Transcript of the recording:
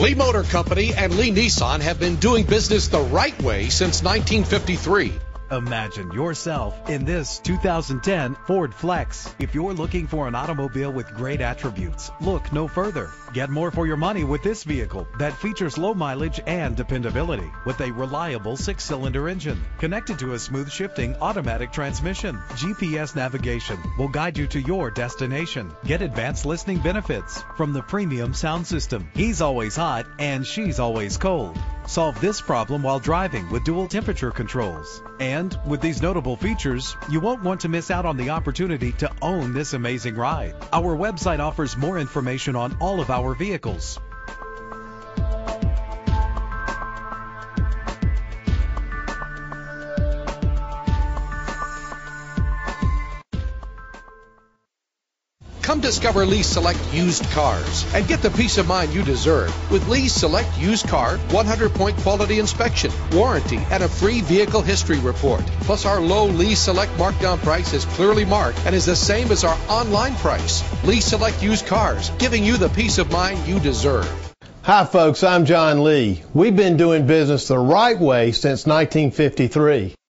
Lee Motor Company and Lee Nissan have been doing business the right way since 1953. Imagine yourself in this 2010 Ford Flex. If you're looking for an automobile with great attributes, look no further. Get more for your money with this vehicle that features low mileage and dependability with a reliable six-cylinder engine connected to a smooth shifting automatic transmission. GPS navigation will guide you to your destination. Get advanced listening benefits from the premium sound system. He's always hot and she's always cold. Solve this problem while driving with dual temperature controls. And with these notable features, you won't want to miss out on the opportunity to own this amazing ride. Our website offers more information on all of our vehicles. Come discover Lee Select used cars and get the peace of mind you deserve with Lee Select used car 100 point quality inspection, warranty, and a free vehicle history report. Plus, our low Lee Select markdown price is clearly marked and is the same as our online price. Lee Select used cars, giving you the peace of mind you deserve. Hi, folks. I'm John Lee. We've been doing business the right way since 1953.